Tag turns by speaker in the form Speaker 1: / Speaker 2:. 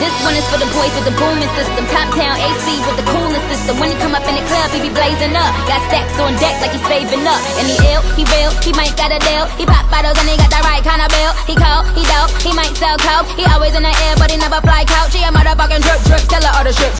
Speaker 1: This one is for the boys with the booming system. Top town AC with the coolest system. When he come up in the club, he be blazing up. Got stacks on deck like he's saving up. And he ill, he real, he might got a deal. He pop bottles and he got the right kind of bill. He cold, he dope, he might sell coke. He always in the air, but he never fly couch. He a motherfucking drip drip, seller.